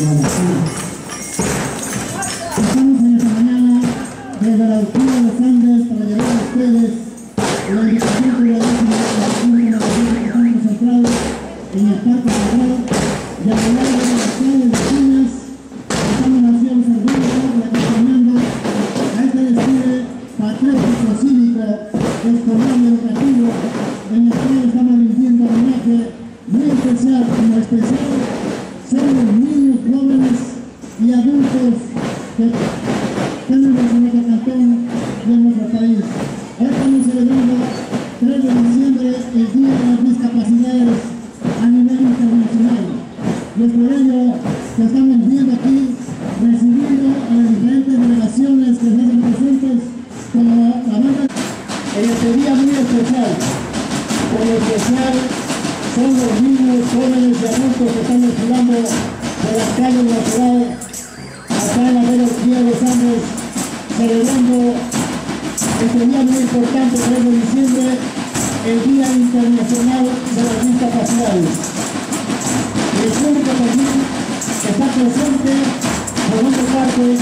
음. Ello que estamos viendo aquí, recibiendo a las diferentes delegaciones que se hacen presentes como la banda en este día muy especial. Por especial son los niños, jóvenes y adultos que están desfilando por las calles de la ciudad acá en la Vega Día de los Andes, celebrando este día muy importante, 3 de diciembre, el Día Internacional de las Discapacidades. El público también está presente, formando parte,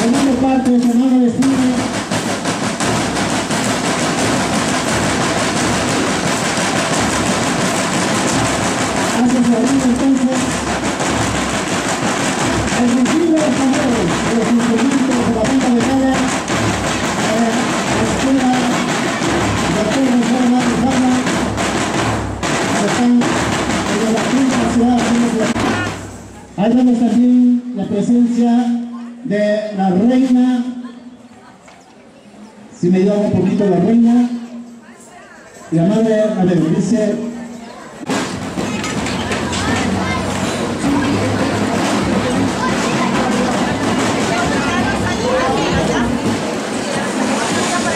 formando parte de Semana de Cine, reina, si me ayuda un poquito la reina, y la madre, a ver, dice.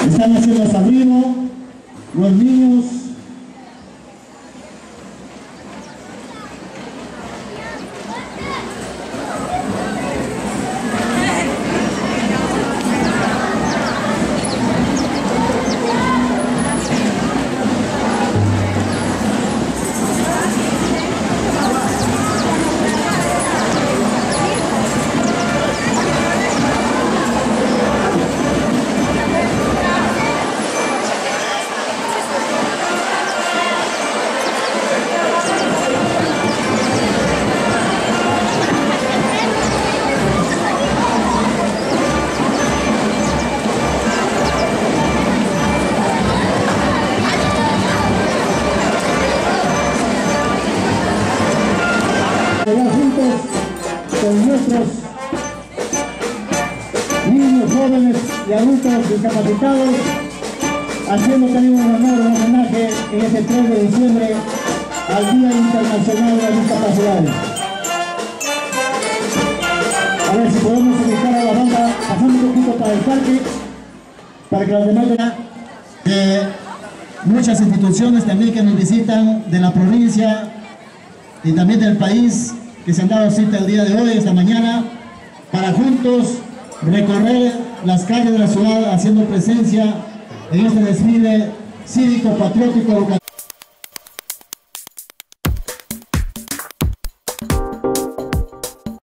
Están haciendo desayuno, los niños. Con nuestros niños, jóvenes y adultos discapacitados, haciendo también un honor, un homenaje en este 3 de diciembre al Día Internacional de las Discapacidades. A ver si podemos ubicar a la banda pasando un poquito para el parque, para que los demás vean que muchas instituciones también que nos visitan de la provincia y también del país que se han dado cita el día de hoy, esta mañana, para juntos recorrer las calles de la ciudad haciendo presencia en este desfile cívico, patriótico, educativo.